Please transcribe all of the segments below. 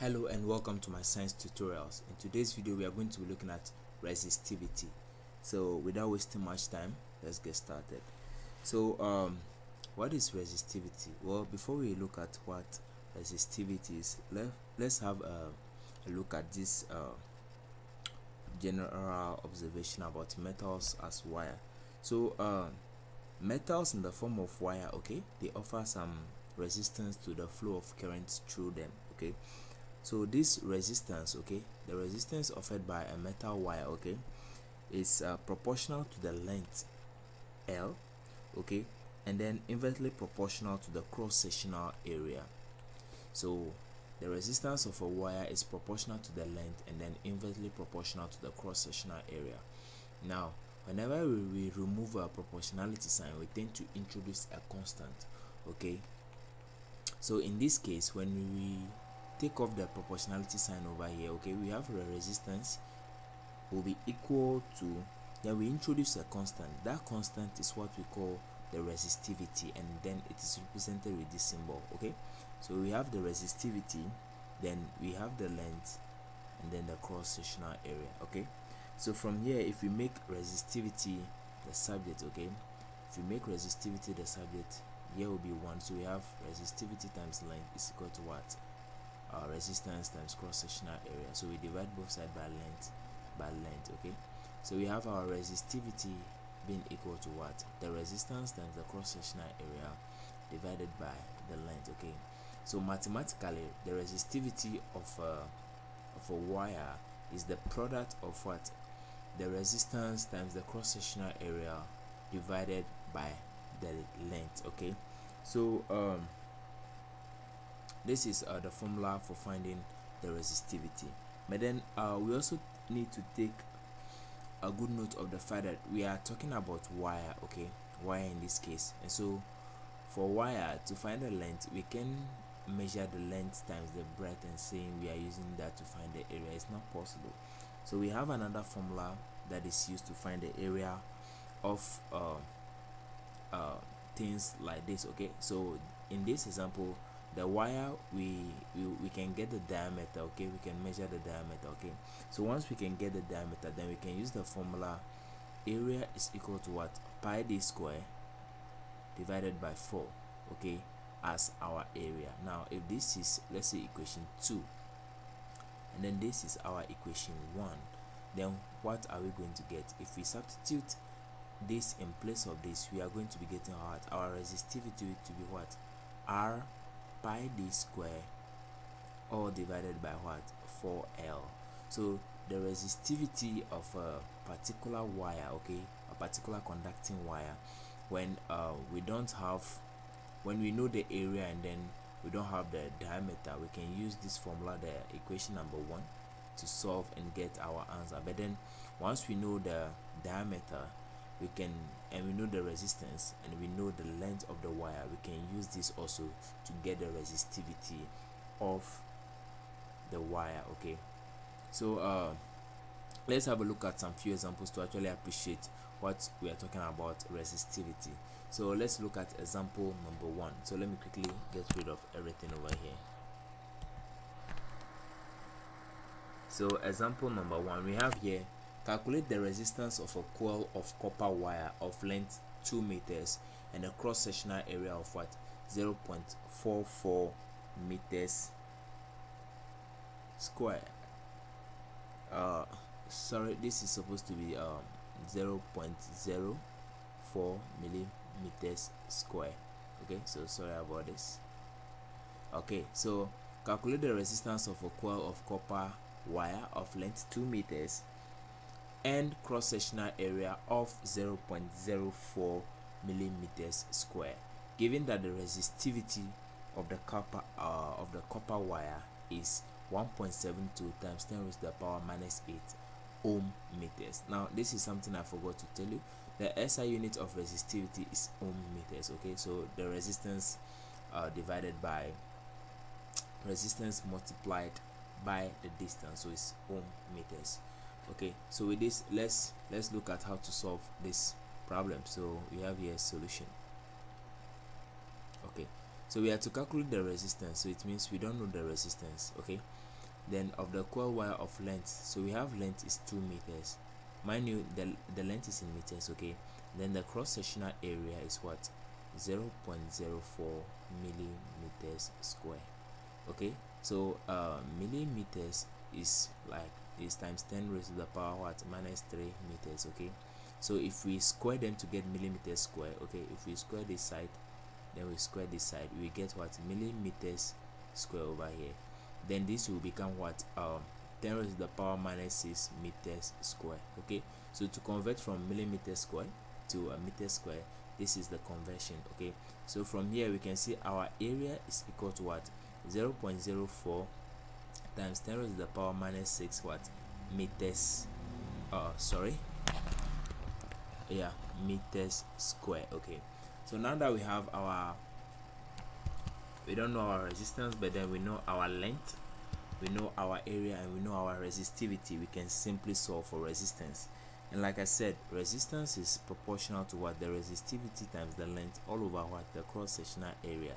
Hello and welcome to my science tutorials. In today's video we are going to be looking at resistivity. So without wasting much time, let's get started. So um what is resistivity? Well before we look at what resistivity is, let, let's have a, a look at this uh, general observation about metals as wire. So uh, metals in the form of wire, okay, they offer some resistance to the flow of current through them, okay so this resistance okay the resistance offered by a metal wire okay is uh, proportional to the length L okay and then inversely proportional to the cross-sectional area. So the resistance of a wire is proportional to the length and then inversely proportional to the cross-sectional area. Now whenever we, we remove a proportionality sign we tend to introduce a constant okay? So in this case when we take off the proportionality sign over here okay? We have the resistance will be equal to then we introduce a constant. That constant is what we call the resistivity and then it is represented with this symbol okay? So we have the resistivity then we have the length and then the cross sectional area okay? So from here if we make resistivity the subject okay? If we make resistivity the subject here will be one. So we have resistivity times length is equal to what our resistance times cross-sectional area. So we divide both sides by length by length okay? So we have our resistivity being equal to what? The resistance times the cross-sectional area divided by the length okay? So mathematically the resistivity of a, of a wire is the product of what? The resistance times the cross-sectional area divided by the length okay? So um this is uh, the formula for finding the resistivity. But then uh, we also need to take a good note of the fact that we are talking about wire okay? Wire in this case. And so for wire to find the length we can measure the length times the breadth and saying we are using that to find the area. It's not possible. So we have another formula that is used to find the area of uh, uh, things like this okay? So in this example the wire we, we we can get the diameter okay? We can measure the diameter okay? So once we can get the diameter then we can use the formula area is equal to what? Pi d square divided by 4 okay? As our area. Now if this is let's say equation 2 and then this is our equation 1 then what are we going to get? If we substitute this in place of this we are going to be getting what? Our resistivity to be what? R pi d square all divided by what? 4l so the resistivity of a particular wire okay a particular conducting wire when uh, we don't have when we know the area and then we don't have the diameter we can use this formula the equation number one to solve and get our answer. But then once we know the diameter we can and we know the resistance and we know the length of the wire we can use this also to get the resistivity of the wire okay? So uh let's have a look at some few examples to actually appreciate what we are talking about resistivity. So let's look at example number one. So let me quickly get rid of everything over here. So example number one we have here Calculate the resistance of a coil of copper wire of length 2 meters and a cross-sectional area of what 0.44 meters square. Uh, sorry, this is supposed to be um 0.04 millimeters square. Okay, so sorry about this. Okay, so calculate the resistance of a coil of copper wire of length 2 meters and cross-sectional area of 0.04 millimeters square given that the resistivity of the copper uh, of the copper wire is 1.72 times 10 raised to the power minus 8 ohm meters. Now this is something i forgot to tell you. The SI unit of resistivity is ohm meters okay? So the resistance uh, divided by resistance multiplied by the distance so it's ohm meters okay so with this let's let's look at how to solve this problem. So we have here a solution. Okay so we have to calculate the resistance. So it means we don't know the resistance okay? Then of the coil wire of length so we have length is 2 meters. Mind you the, the length is in meters okay? Then the cross sectional area is what? 0 0.04 millimeters square okay? So uh, millimeters is like is times 10 raised to the power what? Minus 3 meters okay? So if we square them to get millimeters square okay? If we square this side then we square this side we get what? Millimeters square over here. Then this will become what? Um 10 raised to the power minus 6 meters square okay? So to convert from millimeter square to a meter square this is the conversion okay? So from here we can see our area is equal to what? 0 0.04 times 10 raised to the power minus 6 what meters uh sorry. Yeah meters square okay. So now that we have our we don't know our resistance but then we know our length we know our area and we know our resistivity we can simply solve for resistance. And like i said resistance is proportional to what the resistivity times the length all over what the cross sectional area.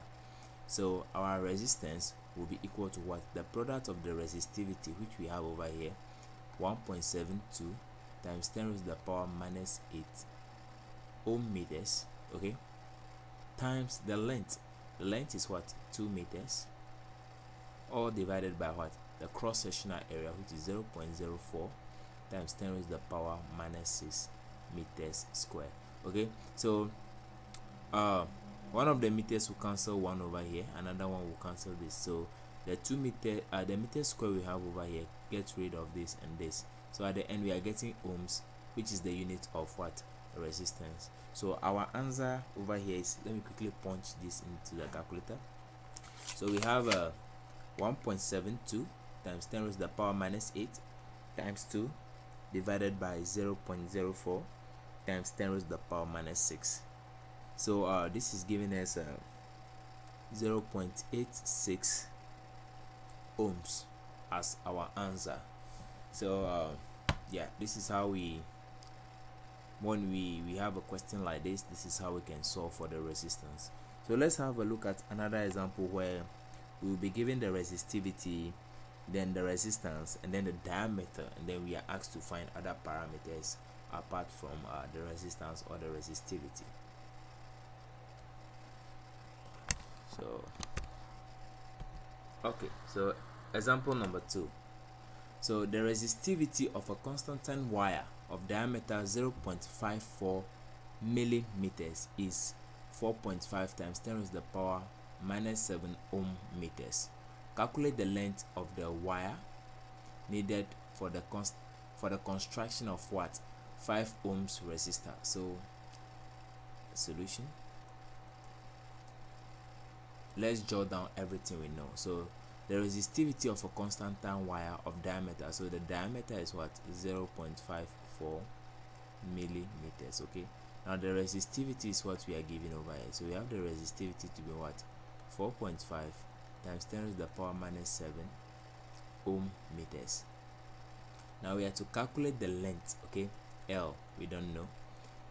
So our resistance will be equal to what? The product of the resistivity which we have over here 1.72 times 10 raised to the power minus 8 ohm meters okay times the length. The length is what? 2 meters all divided by what? The cross sectional area which is 0.04 times 10 raised to the power minus 6 meters square okay? So uh one of the meters will cancel one over here another one will cancel this. So the two meter uh, the meter square we have over here gets rid of this and this. So at the end we are getting ohms which is the unit of what? Resistance. So our answer over here is let me quickly punch this into the calculator. So we have uh, 1.72 times 10 raised to the power minus 8 times 2 divided by 0.04 times 10 raised to the power minus 6 so uh, this is giving us uh, 0.86 ohms as our answer. So uh, yeah this is how we when we we have a question like this this is how we can solve for the resistance. So let's have a look at another example where we will be given the resistivity then the resistance and then the diameter and then we are asked to find other parameters apart from uh, the resistance or the resistivity so okay so example number two. So the resistivity of a constantan wire of diameter 0.54 millimeters is 4.5 times 10 raised to the power minus 7 ohm meters. Calculate the length of the wire needed for the const for the construction of what? 5 ohms resistor. So solution let's jot down everything we know. So the resistivity of a constantan wire of diameter. So the diameter is what? 0 0.54 millimeters okay? Now the resistivity is what we are given over here. So we have the resistivity to be what? 4.5 times 10 to the power minus 7 ohm meters. Now we have to calculate the length okay? L we don't know.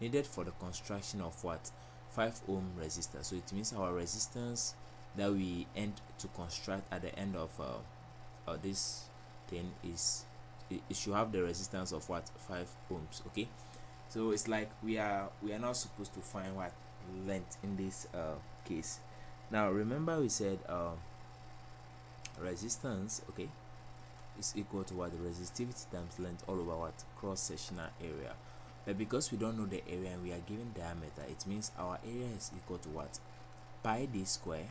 Needed for the construction of what 5 ohm resistor so it means our resistance that we end to construct at the end of uh, uh, this thing is it, it should have the resistance of what? 5 ohms okay? So it's like we are we are not supposed to find what? Length in this uh, case. Now remember we said uh, resistance okay is equal to what? The resistivity times length all over what? Cross sectional area but because we don't know the area and we are given diameter it means our area is equal to what? Pi d square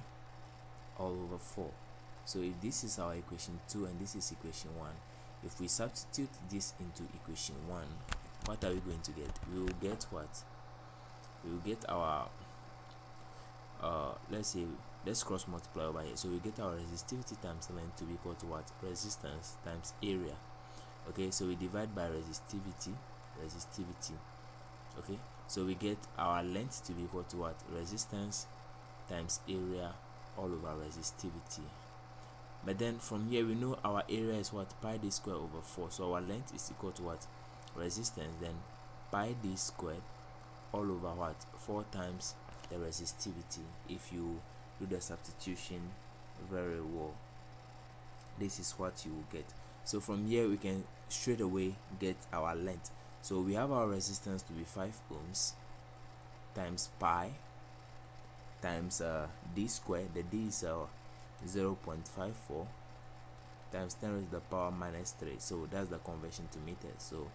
all over 4 so if this is our equation 2 and this is equation 1 if we substitute this into equation 1 what are we going to get? We will get what? We will get our uh let's say let's cross multiply over here. So we get our resistivity times length to be equal to what? Resistance times area. Okay so we divide by resistivity resistivity okay? So we get our length to be equal to what? Resistance times area all over resistivity. But then from here we know our area is what? Pi d squared over 4 so our length is equal to what? Resistance. Then pi d squared all over what? 4 times the resistivity if you do the substitution very well. This is what you will get. So from here we can straight away get our length so we have our resistance to be 5 ohms times pi times uh, d squared. The d is uh, 0 0.54 times 10 raised to the power minus 3 so that's the conversion to meters. So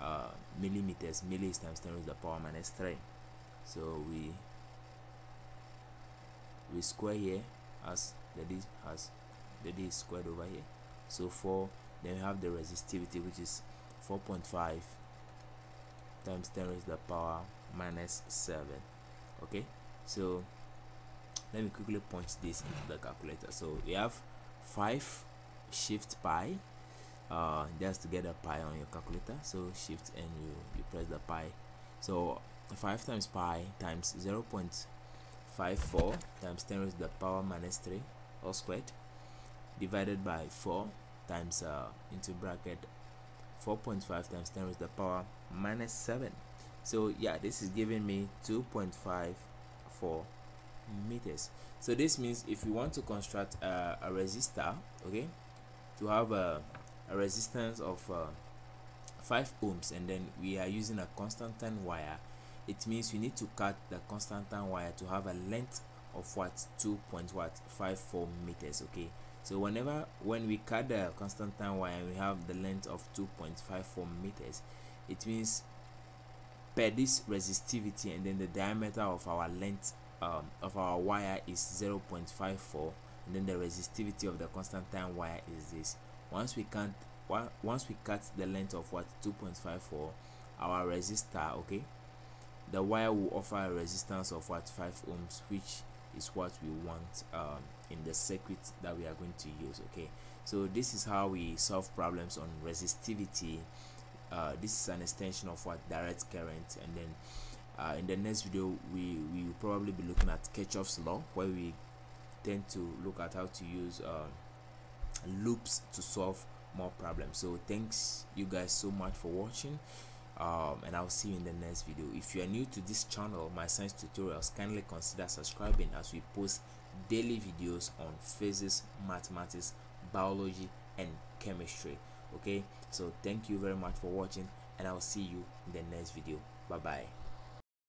uh, millimeters milli is times 10 raised to the power minus 3 so we we square here as the d has the d is squared over here. So 4 then we have the resistivity which is 4.5 times 10 raised to the power minus 7 okay? So let me quickly punch this into the calculator. So we have 5 shift pi uh, just to get a pi on your calculator. So shift and you you press the pi. So 5 times pi times 0 0.54 times 10 raised to the power minus 3 all squared divided by 4 times uh, into bracket 4.5 times 10 raised to the power minus 7 so yeah this is giving me 2.54 meters. So this means if you want to construct a resistor okay to have a, a resistance of uh, 5 ohms and then we are using a constantan wire it means we need to cut the constantan wire to have a length of what? 2.54 meters okay so whenever when we cut the constantan wire we have the length of 2.54 meters. It means per this resistivity and then the diameter of our length um, of our wire is 0.54 and then the resistivity of the constantan wire is this. Once we cut once we cut the length of what 2.54 our resistor okay the wire will offer a resistance of what 5 ohms which is what we want um, in the circuit that we are going to use okay? So this is how we solve problems on resistivity. Uh, this is an extension of what direct current. And then uh, in the next video we we will probably be looking at Kirchhoff's law where we tend to look at how to use uh, loops to solve more problems. So thanks you guys so much for watching um, and I'll see you in the next video. If you are new to this channel my science tutorials kindly consider subscribing as we post daily videos on physics mathematics biology and chemistry. Okay? So thank you very much for watching and I'll see you in the next video. Bye bye